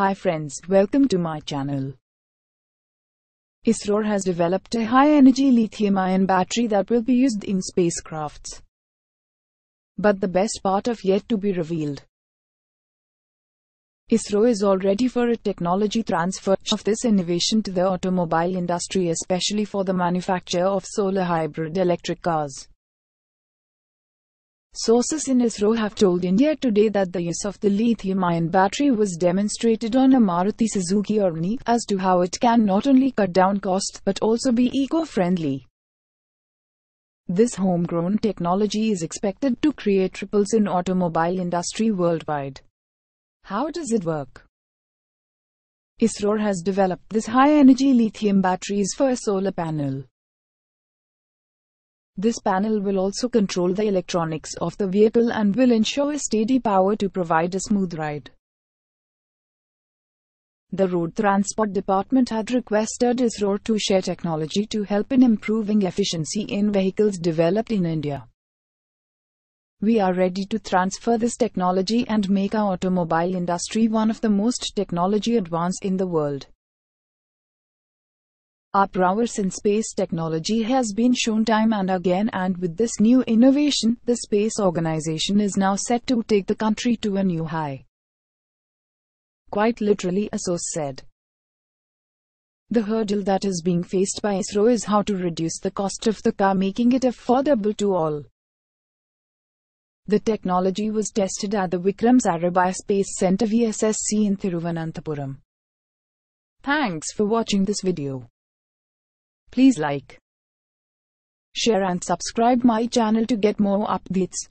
Hi friends, welcome to my channel. ISRO has developed a high-energy lithium-ion battery that will be used in spacecrafts. But the best part of yet to be revealed. ISRO is all ready for a technology transfer of this innovation to the automobile industry especially for the manufacture of solar hybrid electric cars. Sources in ISRO have told India Today that the use of the lithium-ion battery was demonstrated on a Maruti Suzuki Omni as to how it can not only cut down costs but also be eco-friendly. This homegrown technology is expected to create ripples in automobile industry worldwide. How does it work? ISRO has developed this high-energy lithium batteries for a solar panel. This panel will also control the electronics of the vehicle and will ensure a steady power to provide a smooth ride. The Road Transport Department had requested ISRO to share technology to help in improving efficiency in vehicles developed in India. We are ready to transfer this technology and make our automobile industry one of the most technology advanced in the world. Our prowess in space technology has been shown time and again and with this new innovation, the space organization is now set to take the country to a new high. Quite literally, a source said. The hurdle that is being faced by ISRO is how to reduce the cost of the car making it affordable to all. The technology was tested at the Vikram Sarabhai Space Center VSSC in Thiruvananthapuram. Thanks for watching this video. Please like, share and subscribe my channel to get more updates.